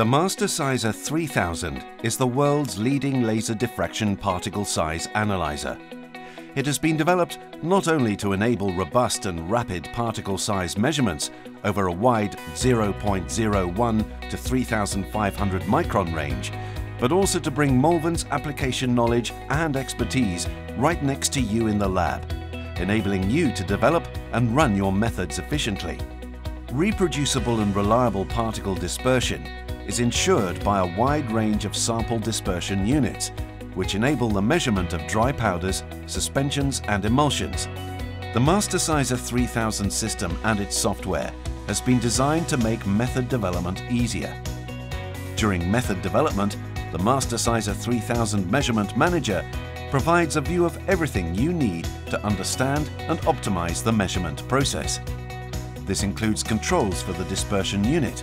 The Mastersizer 3000 is the world's leading laser diffraction particle size analyzer. It has been developed not only to enable robust and rapid particle size measurements over a wide 0.01 to 3500 micron range, but also to bring Malvern's application knowledge and expertise right next to you in the lab, enabling you to develop and run your methods efficiently. Reproducible and reliable particle dispersion is ensured by a wide range of sample dispersion units, which enable the measurement of dry powders, suspensions and emulsions. The Mastersizer 3000 system and its software has been designed to make method development easier. During method development, the Mastersizer 3000 Measurement Manager provides a view of everything you need to understand and optimize the measurement process. This includes controls for the dispersion unit,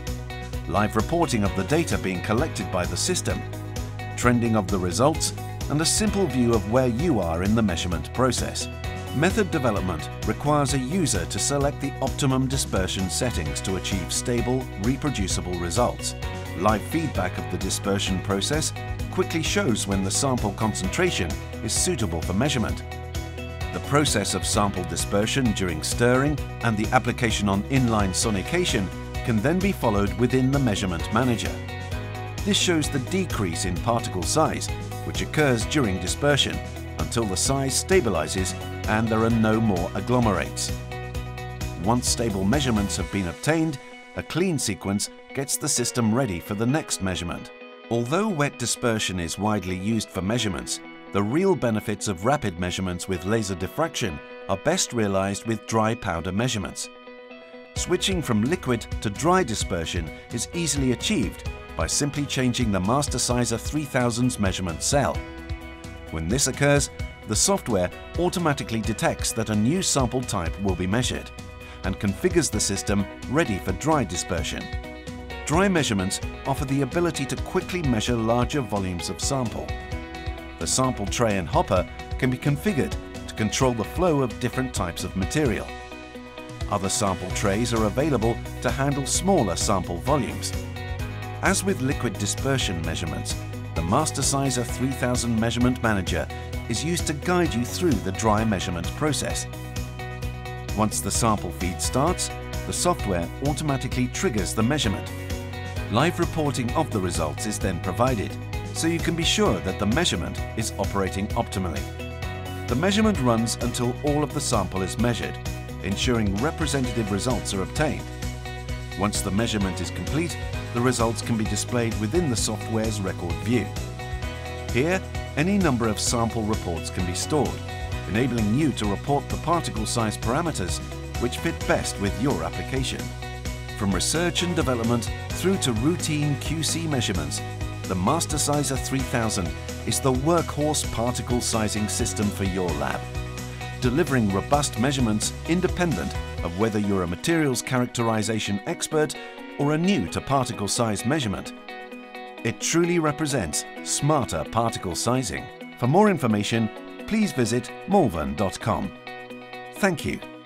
live reporting of the data being collected by the system, trending of the results, and a simple view of where you are in the measurement process. Method development requires a user to select the optimum dispersion settings to achieve stable, reproducible results. Live feedback of the dispersion process quickly shows when the sample concentration is suitable for measurement. The process of sample dispersion during stirring and the application on inline sonication can then be followed within the measurement manager. This shows the decrease in particle size, which occurs during dispersion until the size stabilizes and there are no more agglomerates. Once stable measurements have been obtained, a clean sequence gets the system ready for the next measurement. Although wet dispersion is widely used for measurements, the real benefits of rapid measurements with laser diffraction are best realized with dry powder measurements. Switching from liquid to dry dispersion is easily achieved by simply changing the Mastersizer 3000's measurement cell. When this occurs, the software automatically detects that a new sample type will be measured and configures the system ready for dry dispersion. Dry measurements offer the ability to quickly measure larger volumes of sample. The sample tray and hopper can be configured to control the flow of different types of material. Other sample trays are available to handle smaller sample volumes. As with liquid dispersion measurements, the Mastersizer 3000 Measurement Manager is used to guide you through the dry measurement process. Once the sample feed starts, the software automatically triggers the measurement. Live reporting of the results is then provided, so you can be sure that the measurement is operating optimally. The measurement runs until all of the sample is measured ensuring representative results are obtained. Once the measurement is complete, the results can be displayed within the software's record view. Here, any number of sample reports can be stored, enabling you to report the particle size parameters which fit best with your application. From research and development through to routine QC measurements, the Mastersizer 3000 is the workhorse particle sizing system for your lab delivering robust measurements independent of whether you're a materials characterization expert or are new to particle size measurement. It truly represents smarter particle sizing. For more information, please visit malvern.com. Thank you.